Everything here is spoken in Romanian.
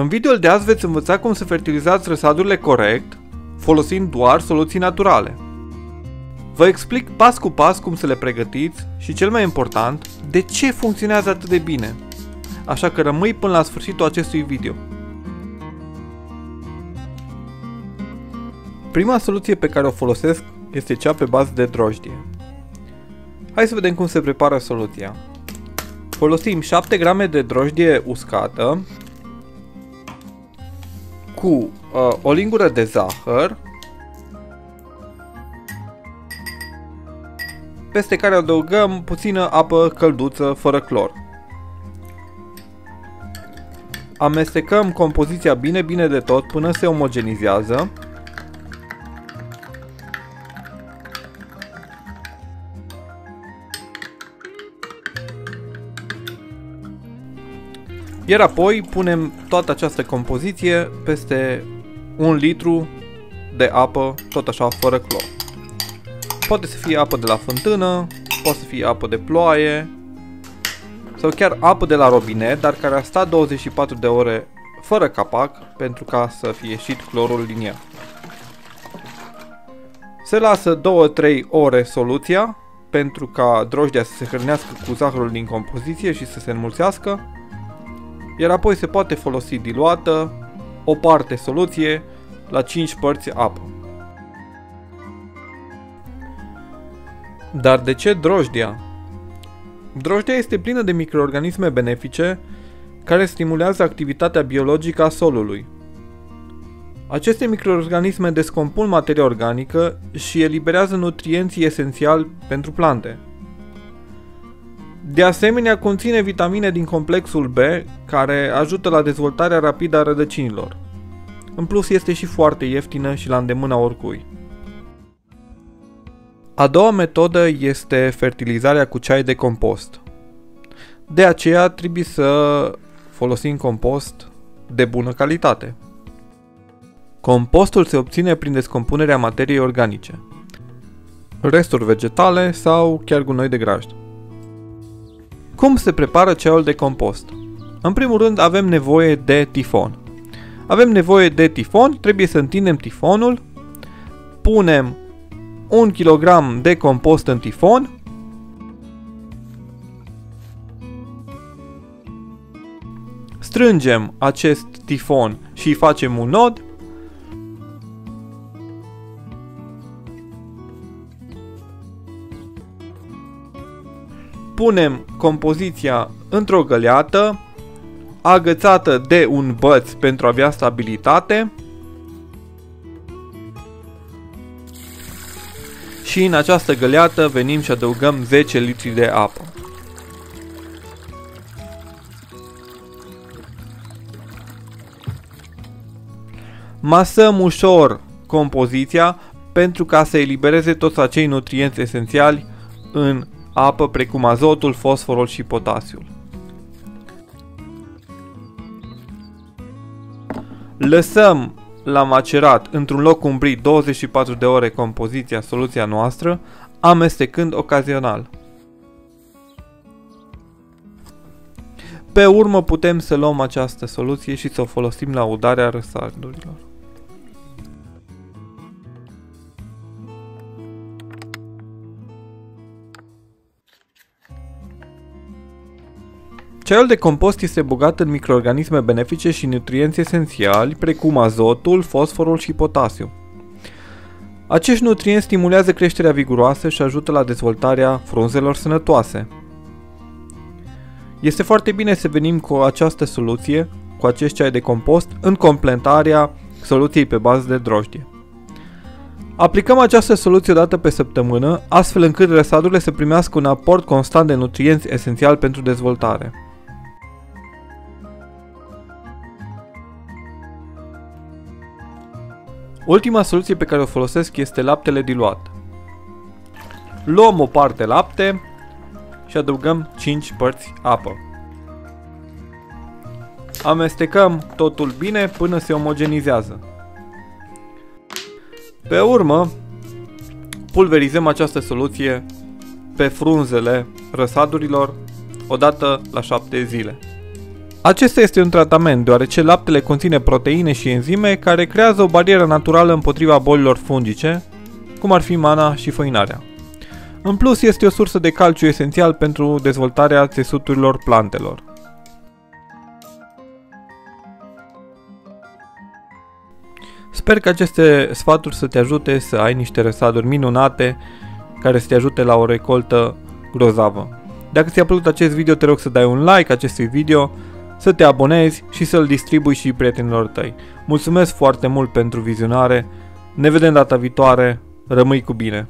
În videoul de azi veți învăța cum să fertilizați răsadurile corect, folosind doar soluții naturale. Vă explic pas cu pas cum să le pregătiți și cel mai important, de ce funcționează atât de bine. Așa că rămâi până la sfârșitul acestui video. Prima soluție pe care o folosesc este cea pe bază de drojdie. Hai să vedem cum se prepară soluția. Folosim 7 grame de drojdie uscată cu uh, o lingură de zahăr peste care adăugăm puțină apă călduță fără clor. Amestecăm compoziția bine bine de tot până se omogenizează Iar apoi punem toată această compoziție peste un litru de apă, tot așa, fără clor. Poate să fie apă de la fântână, poate să fie apă de ploaie sau chiar apă de la robinet, dar care a stat 24 de ore fără capac pentru ca să fie ieșit clorul din ea. Se lasă 2-3 ore soluția pentru ca drojdia să se hrănească cu zahărul din compoziție și să se înmulțească iar apoi se poate folosi diluată, o parte soluție, la 5 părți apă. Dar de ce drojdia? Drojdia este plină de microorganisme benefice care stimulează activitatea biologică a solului. Aceste microorganisme descompun materia organică și eliberează nutrienții esențiali pentru plante. De asemenea, conține vitamine din complexul B, care ajută la dezvoltarea rapidă a rădăcinilor. În plus, este și foarte ieftină și la îndemâna oricui. A doua metodă este fertilizarea cu ceai de compost. De aceea trebuie să folosim compost de bună calitate. Compostul se obține prin descompunerea materiei organice, resturi vegetale sau chiar gunoi de grajd. Cum se prepară ceaiul de compost? În primul rând avem nevoie de tifon. Avem nevoie de tifon, trebuie să întindem tifonul, punem 1 kg de compost în tifon, strângem acest tifon și facem un nod, punem compoziția într-o găleată, agățată de un băț pentru a avea stabilitate și în această găleată venim și adăugăm 10 litri de apă. Masăm ușor compoziția pentru ca să elibereze toți acei nutrienți esențiali în apă precum azotul, fosforul și potasiul. Lăsăm la macerat într-un loc umbrit 24 de ore compoziția soluția noastră, amestecând ocazional. Pe urmă putem să luăm această soluție și să o folosim la udarea răsardurilor. Ceaiul de compost este bogat în microorganisme benefice și nutrienți esențiali, precum azotul, fosforul și potasiu. Acești nutrienți stimulează creșterea viguroasă și ajută la dezvoltarea frunzelor sănătoase. Este foarte bine să venim cu această soluție, cu acest ceai de compost, în completarea soluției pe bază de drojdie. Aplicăm această soluție o dată pe săptămână, astfel încât răsadurile să primească un aport constant de nutrienți esențiali pentru dezvoltare. Ultima soluție pe care o folosesc este laptele diluat. Luăm o parte lapte și adăugăm 5 părți apă. Amestecăm totul bine până se omogenizează. Pe urmă, pulverizăm această soluție pe frunzele răsadurilor odată la 7 zile. Acesta este un tratament deoarece laptele conține proteine și enzime care creează o barieră naturală împotriva bolilor fungice, cum ar fi mana și făinarea. În plus, este o sursă de calciu esențial pentru dezvoltarea țesuturilor plantelor. Sper că aceste sfaturi să te ajute să ai niște răsaduri minunate care să te ajute la o recoltă grozavă. Dacă ți-a plăcut acest video, te rog să dai un like acestui video, să te abonezi și să-l distribui și prietenilor tăi. Mulțumesc foarte mult pentru vizionare, ne vedem data viitoare, rămâi cu bine!